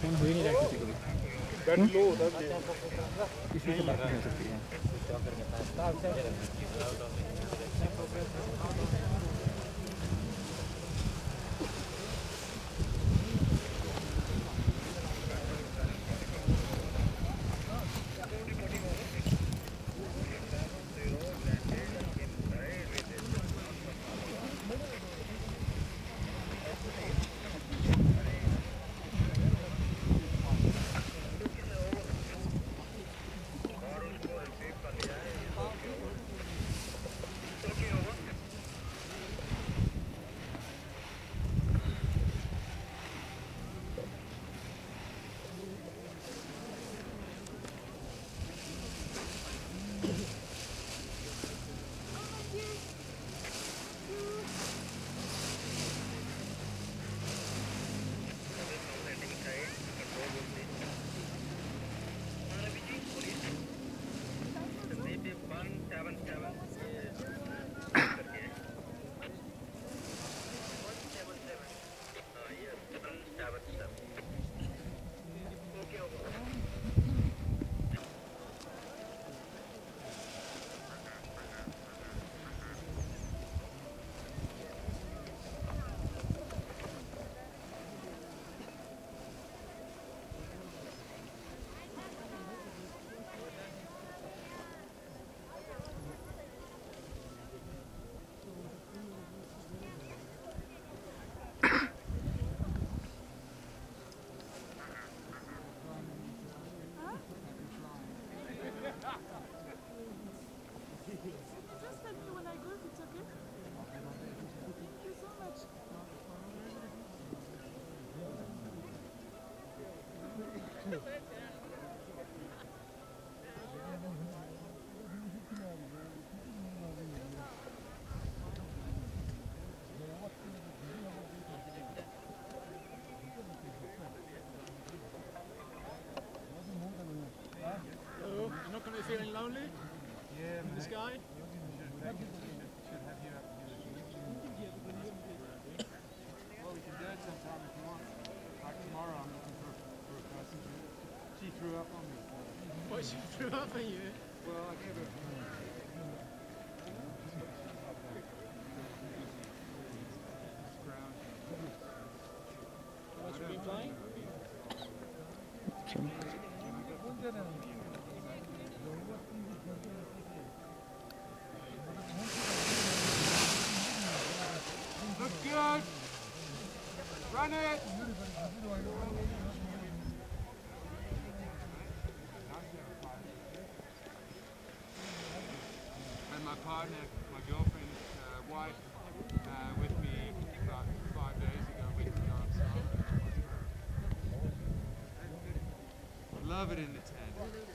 Phone हो ही नहीं रहा किसी को भी किसी से बात नहीं हो सकती है? You're not going to be feeling lonely? In the sky? Up on me. What, she threw up on you? Well, I gave her. Look! Run it! Partner, my girlfriend's uh, wife, uh, with me about five days ago with the dance. Love it in the tent.